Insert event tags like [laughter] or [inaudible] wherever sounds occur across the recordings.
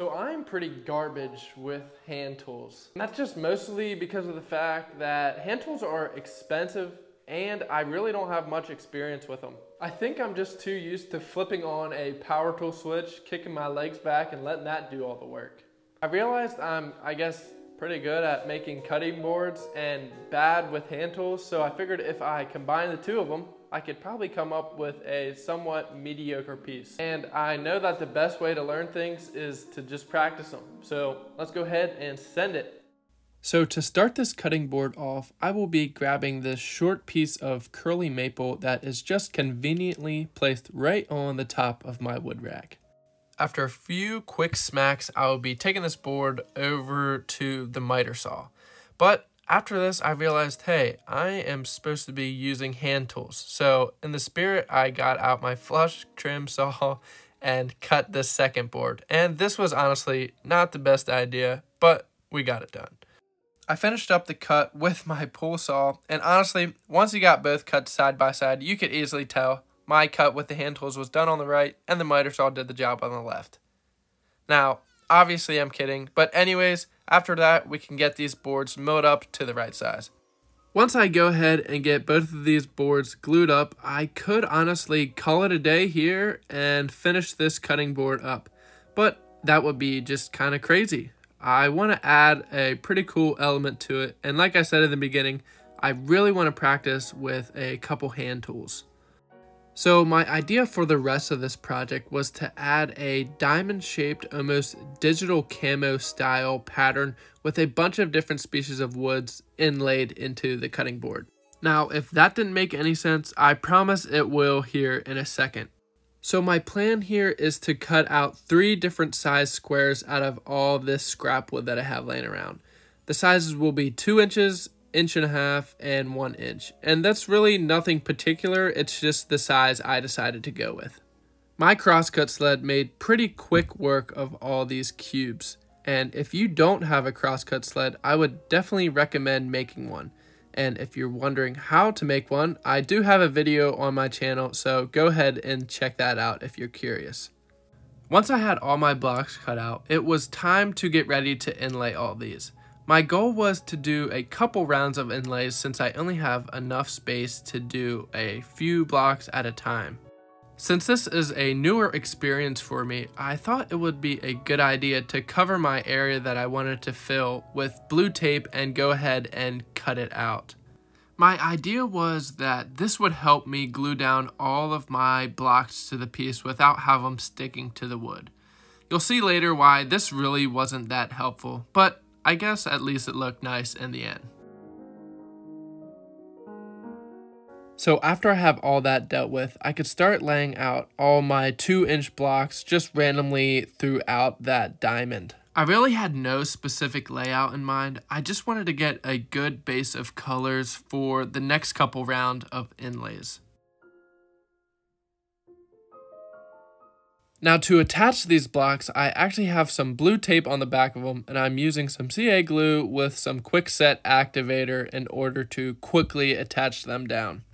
So I'm pretty garbage with hand tools. That's just mostly because of the fact that hand tools are expensive and I really don't have much experience with them. I think I'm just too used to flipping on a power tool switch, kicking my legs back and letting that do all the work. I realized I'm, I guess, pretty good at making cutting boards and bad with hand tools, so I figured if I combine the two of them, I could probably come up with a somewhat mediocre piece. And I know that the best way to learn things is to just practice them. So let's go ahead and send it. So to start this cutting board off, I will be grabbing this short piece of curly maple that is just conveniently placed right on the top of my wood rack. After a few quick smacks, I will be taking this board over to the miter saw. But after this, I realized, hey, I am supposed to be using hand tools. So in the spirit, I got out my flush trim saw and cut the second board. And this was honestly not the best idea, but we got it done. I finished up the cut with my pull saw, and honestly, once you got both cuts side by side, you could easily tell my cut with the hand tools was done on the right, and the miter saw did the job on the left. Now, obviously I'm kidding, but anyways, after that, we can get these boards milled up to the right size. Once I go ahead and get both of these boards glued up, I could honestly call it a day here and finish this cutting board up. But that would be just kind of crazy. I want to add a pretty cool element to it, and like I said in the beginning, I really want to practice with a couple hand tools. So my idea for the rest of this project was to add a diamond shaped almost digital camo style pattern with a bunch of different species of woods inlaid into the cutting board. Now if that didn't make any sense, I promise it will here in a second. So my plan here is to cut out three different size squares out of all this scrap wood that I have laying around. The sizes will be 2 inches, inch and a half, and one inch. And that's really nothing particular, it's just the size I decided to go with. My crosscut sled made pretty quick work of all these cubes. And if you don't have a crosscut sled, I would definitely recommend making one. And if you're wondering how to make one, I do have a video on my channel, so go ahead and check that out if you're curious. Once I had all my blocks cut out, it was time to get ready to inlay all these. My goal was to do a couple rounds of inlays since I only have enough space to do a few blocks at a time. Since this is a newer experience for me, I thought it would be a good idea to cover my area that I wanted to fill with blue tape and go ahead and cut it out. My idea was that this would help me glue down all of my blocks to the piece without having them sticking to the wood. You'll see later why this really wasn't that helpful, but I guess at least it looked nice in the end. So after I have all that dealt with, I could start laying out all my 2 inch blocks just randomly throughout that diamond. I really had no specific layout in mind, I just wanted to get a good base of colors for the next couple round of inlays. Now to attach these blocks, I actually have some blue tape on the back of them and I'm using some CA glue with some quick set activator in order to quickly attach them down.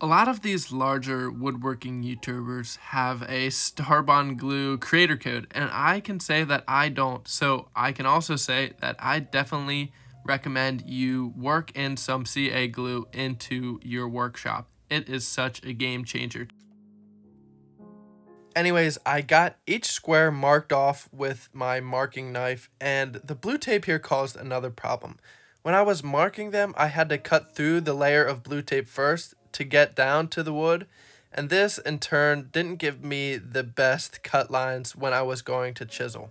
A lot of these larger woodworking YouTubers have a Starbond glue creator code and I can say that I don't. So I can also say that I definitely recommend you work in some CA glue into your workshop. It is such a game changer. Anyways, I got each square marked off with my marking knife, and the blue tape here caused another problem. When I was marking them, I had to cut through the layer of blue tape first to get down to the wood, and this in turn didn't give me the best cut lines when I was going to chisel.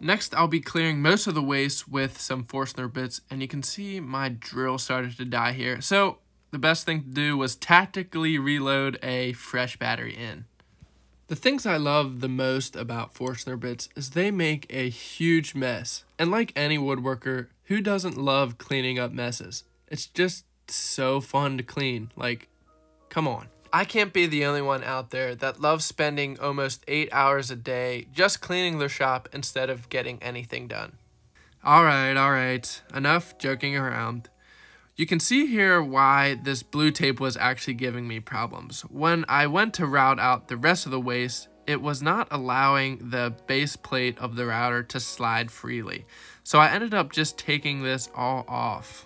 Next, I'll be clearing most of the waste with some Forstner bits, and you can see my drill started to die here. So, the best thing to do was tactically reload a fresh battery in. The things I love the most about Forstner bits is they make a huge mess. And like any woodworker, who doesn't love cleaning up messes? It's just so fun to clean. Like, come on. I can't be the only one out there that loves spending almost 8 hours a day just cleaning their shop instead of getting anything done. Alright, alright, enough joking around. You can see here why this blue tape was actually giving me problems. When I went to route out the rest of the waste, it was not allowing the base plate of the router to slide freely. So I ended up just taking this all off.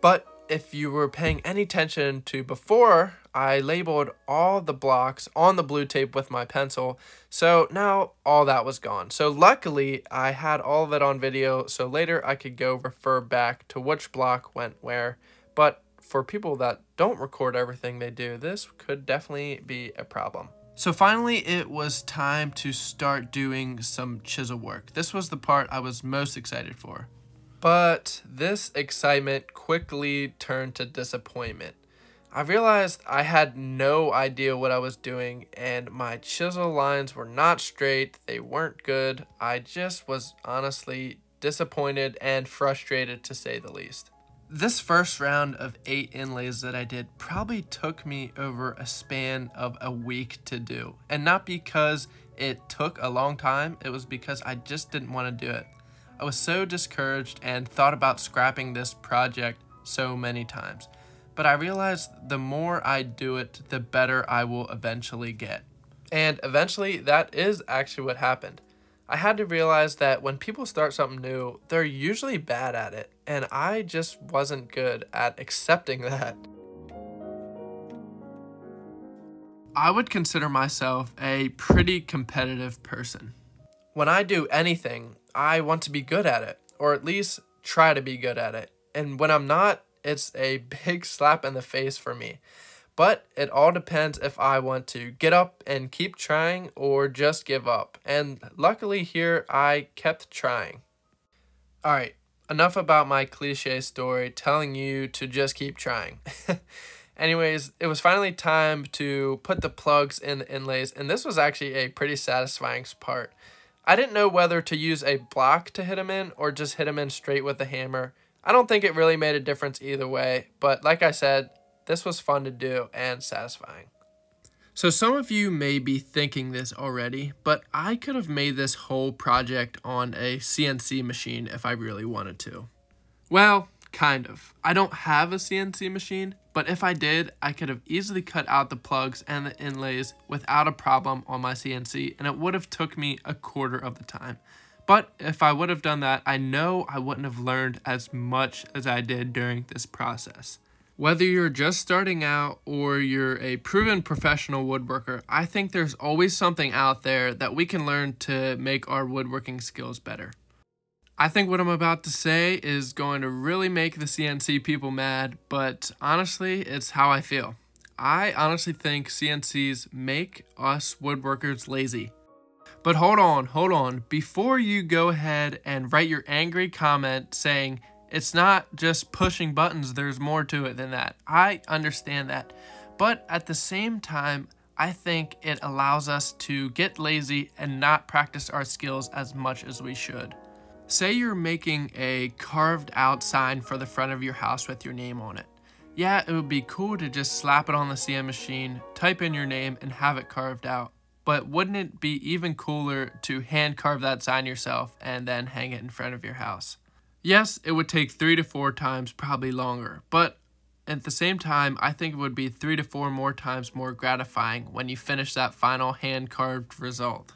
But if you were paying any attention to before, I labeled all the blocks on the blue tape with my pencil. So now all that was gone. So luckily I had all of it on video. So later I could go refer back to which block went where. But for people that don't record everything they do, this could definitely be a problem. So finally, it was time to start doing some chisel work. This was the part I was most excited for. But this excitement quickly turned to disappointment. I realized I had no idea what I was doing and my chisel lines were not straight, they weren't good. I just was honestly disappointed and frustrated to say the least. This first round of eight inlays that I did probably took me over a span of a week to do. And not because it took a long time, it was because I just didn't want to do it. I was so discouraged and thought about scrapping this project so many times. But I realized the more I do it, the better I will eventually get. And eventually, that is actually what happened. I had to realize that when people start something new, they're usually bad at it, and I just wasn't good at accepting [laughs] that. I would consider myself a pretty competitive person. When I do anything, I want to be good at it, or at least try to be good at it. And when I'm not, it's a big slap in the face for me. But it all depends if I want to get up and keep trying or just give up. And luckily here, I kept trying. Alright, enough about my cliche story telling you to just keep trying. [laughs] Anyways, it was finally time to put the plugs in the inlays, and this was actually a pretty satisfying part. I didn't know whether to use a block to hit him in or just hit him in straight with the hammer. I don't think it really made a difference either way, but like I said, this was fun to do and satisfying. So some of you may be thinking this already, but I could have made this whole project on a CNC machine if I really wanted to. Well, kind of. I don't have a CNC machine, but if I did, I could have easily cut out the plugs and the inlays without a problem on my CNC, and it would have took me a quarter of the time. But if I would have done that, I know I wouldn't have learned as much as I did during this process. Whether you're just starting out or you're a proven professional woodworker, I think there's always something out there that we can learn to make our woodworking skills better. I think what I'm about to say is going to really make the CNC people mad, but honestly, it's how I feel. I honestly think CNCs make us woodworkers lazy. But hold on, hold on. Before you go ahead and write your angry comment saying, it's not just pushing buttons, there's more to it than that. I understand that. But at the same time, I think it allows us to get lazy and not practice our skills as much as we should. Say you're making a carved out sign for the front of your house with your name on it. Yeah, it would be cool to just slap it on the CNC machine, type in your name, and have it carved out. But wouldn't it be even cooler to hand carve that sign yourself and then hang it in front of your house? Yes, it would take three to four times, probably longer, but at the same time, I think it would be three to four more times more gratifying when you finish that final hand carved result.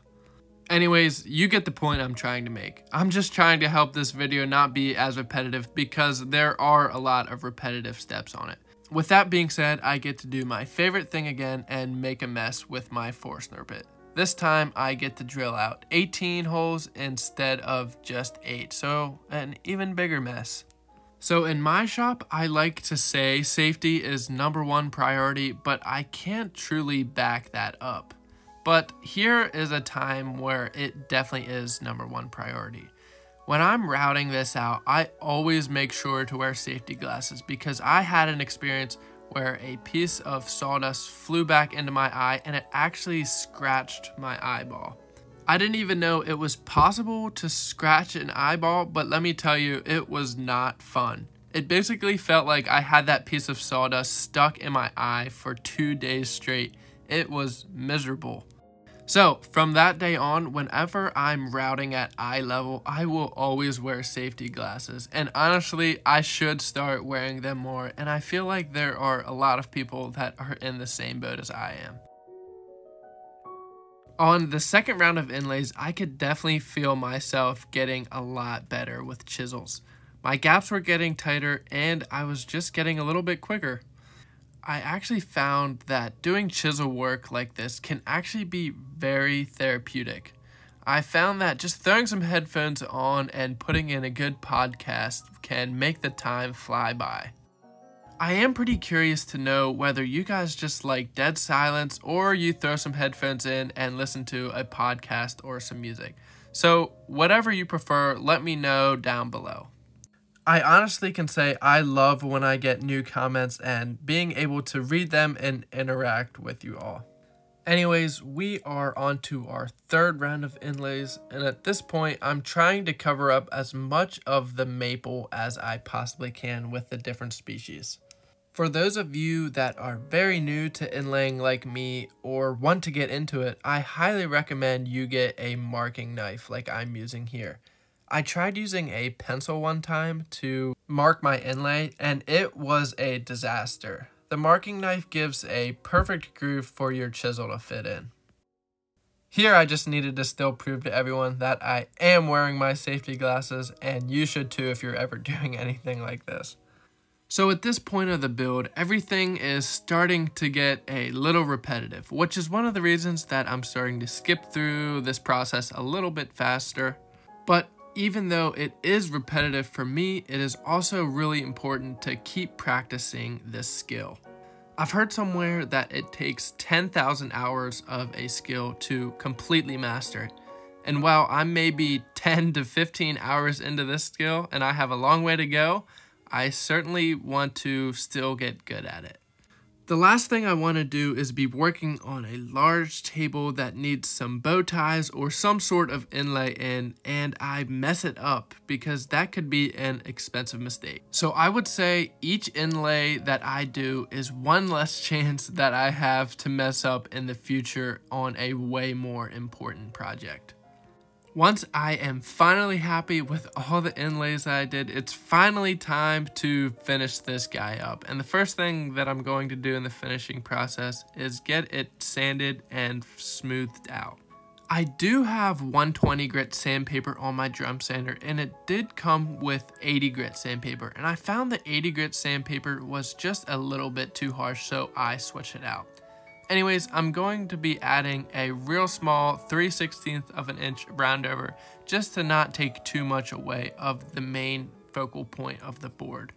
Anyways, you get the point I'm trying to make. I'm just trying to help this video not be as repetitive because there are a lot of repetitive steps on it. With that being said, I get to do my favorite thing again and make a mess with my Forstner bit. This time I get to drill out 18 holes instead of just 8, so an even bigger mess. So in my shop, I like to say safety is number one priority, but I can't truly back that up. But here is a time where it definitely is number one priority. When I'm routing this out, I always make sure to wear safety glasses because I had an experience where a piece of sawdust flew back into my eye and it actually scratched my eyeball. I didn't even know it was possible to scratch an eyeball, but let me tell you, it was not fun. It basically felt like I had that piece of sawdust stuck in my eye for two days straight. It was miserable. So from that day on, whenever I'm routing at eye level, I will always wear safety glasses. And honestly, I should start wearing them more. And I feel like there are a lot of people that are in the same boat as I am. On the second round of inlays, I could definitely feel myself getting a lot better with chisels. My gaps were getting tighter and I was just getting a little bit quicker. I actually found that doing chisel work like this can actually be very therapeutic. I found that just throwing some headphones on and putting in a good podcast can make the time fly by. I am pretty curious to know whether you guys just like dead silence or you throw some headphones in and listen to a podcast or some music. So, whatever you prefer, let me know down below. I honestly can say I love when I get new comments and being able to read them and interact with you all. Anyways, we are on to our third round of inlays, and at this point, I'm trying to cover up as much of the maple as I possibly can with the different species. For those of you that are very new to inlaying like me or want to get into it, I highly recommend you get a marking knife like I'm using here. I tried using a pencil one time to mark my inlay and it was a disaster. The marking knife gives a perfect groove for your chisel to fit in. Here I just needed to still prove to everyone that I am wearing my safety glasses and you should too if you're ever [laughs] doing anything like this. So at this point of the build, everything is starting to get a little repetitive, which is one of the reasons that I'm starting to skip through this process a little bit faster. But even though it is repetitive for me, it is also really important to keep practicing this skill. I've heard somewhere that it takes 10,000 hours of a skill to completely master it. And while I'm maybe 10 to 15 hours into this skill and I have a long way to go, I certainly want to still get good at it. The last thing I want to do is be working on a large table that needs some bow ties or some sort of inlay in and I mess it up because that could be an expensive mistake. So I would say each inlay that I do is one less [laughs] chance that I have to mess up in the future on a way more important project. Once I am finally happy with all the inlays that I did, it's finally time to finish this guy up. And the first thing that I'm going to do in the finishing process is get it sanded and smoothed out. I do have 120 grit sandpaper on my drum sander and it did come with 80 grit sandpaper and I found that 80 grit sandpaper was just a little bit too harsh so I switched it out. Anyways, I'm going to be adding a real small 3 16th of an inch round over just to not take too much away of the main focal point of the board.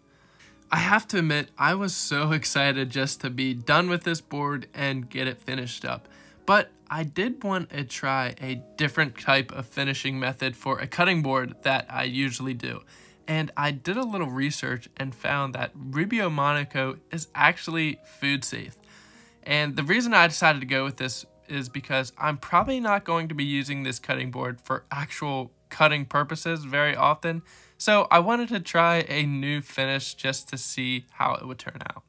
I have to admit, I was so [laughs] excited just to be done with this board and get it finished up. But I did want to try a different type of finishing method for a cutting board that I usually do. And I did a little research and found that Rubio Monocoat is actually food safe. And the reason I decided to go with this is because I'm probably not going to be using this cutting board for actual cutting purposes very often. So I wanted to try a new finish just to see how it would turn out.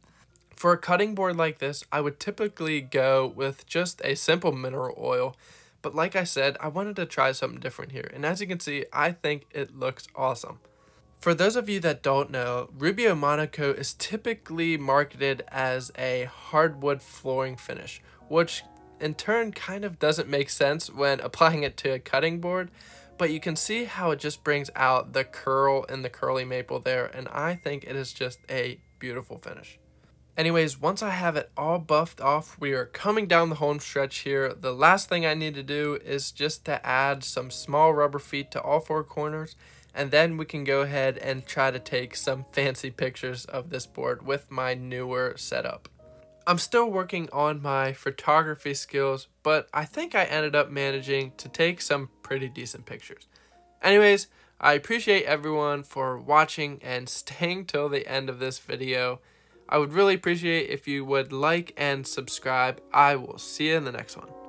For a cutting board like this, I would typically go with just a simple mineral oil. But like I said, I wanted to try something different here. And as you can see, I think it looks awesome. For those of you that don't know, Rubio Monocoat is typically marketed as a hardwood flooring finish, which in turn kind of doesn't make sense when [laughs] applying it to a cutting board, but you can see how it just brings out the curl in the curly maple there, and I think it is just a beautiful finish. Anyways, once I have it all buffed off, we are coming down the home stretch here. The last thing I need to do is just to add some small rubber feet to all four corners and then we can go ahead and try to take some fancy pictures of this board with my newer setup. I'm still working on my photography skills, but I think I ended up managing to take some pretty decent pictures. Anyways, I appreciate everyone for watching and [laughs] staying till the end of this video. I would really appreciate if you would like and subscribe. I will see you in the next one.